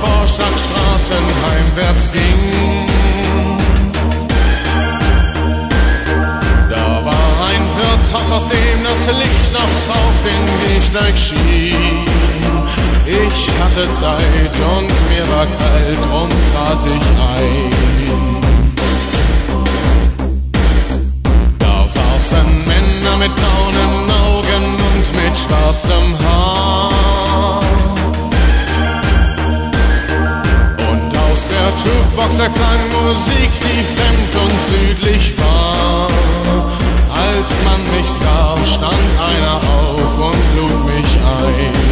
Vorstadtstraßen heimwärts ging. Da war ein Wirtshaus, aus dem das Licht noch auf den Gehsteig schien. Ich hatte Zeit und mir war kalt, drum trat ich ein. Da saßen Männer mit braunen Augen und mit schwarzem Haar. Erklang Musik, die fremd und südlich war. Als man mich sah, stand einer auf und lud mich ein.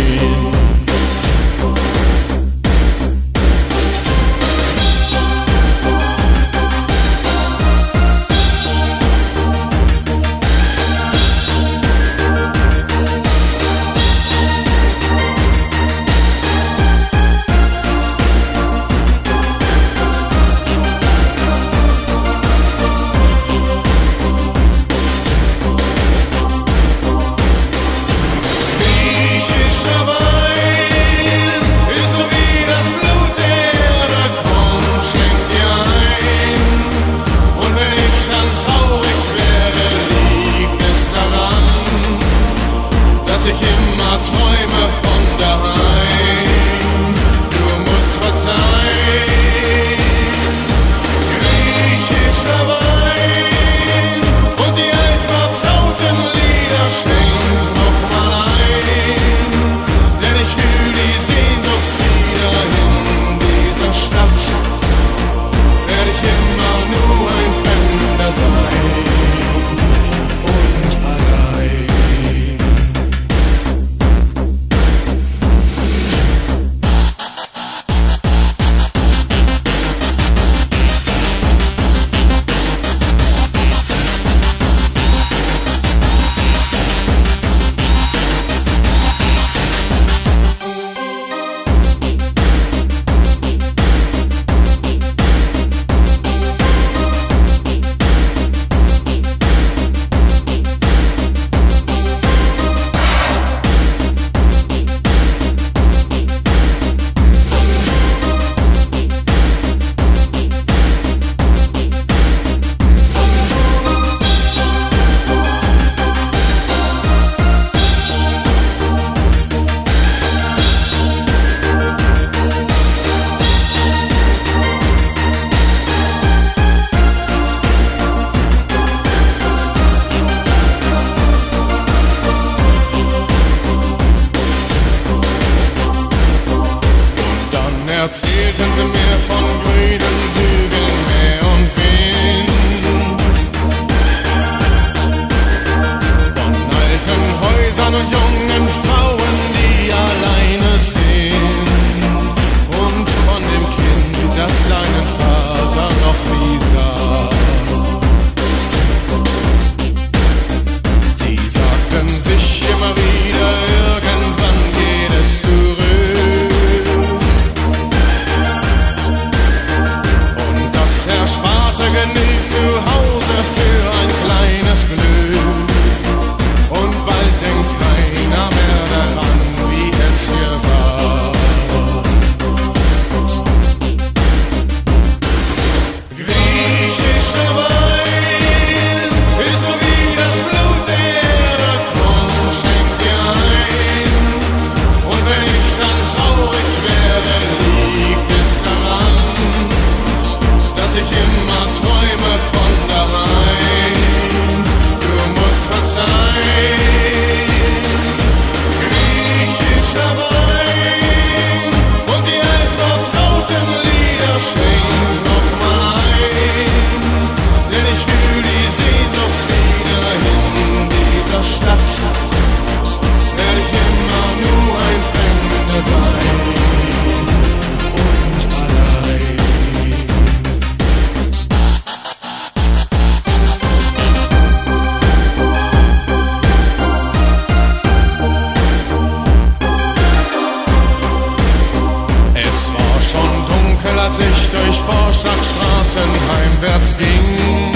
Ich durch Vorstadtstraßen heimwärts ging.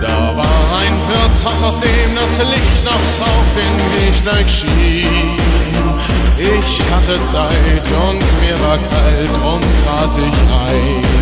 Da war ein Wirtshaus, aus dem das Licht noch auf den Gehsteig schien. Ich hatte Zeit und mir war kalt, drum trat ich ein.